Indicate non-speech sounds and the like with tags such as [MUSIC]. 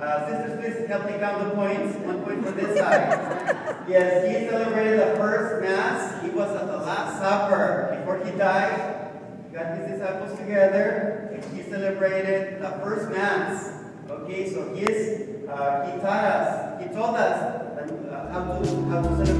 Uh, help me count the points. One point for this side. [LAUGHS] Yes, he celebrated the first Mass. He was at the Last Supper. Before he died, he got his disciples together and he celebrated the first Mass. Okay, so he is, uh, he taught us, he told us uh, how, to, how to celebrate.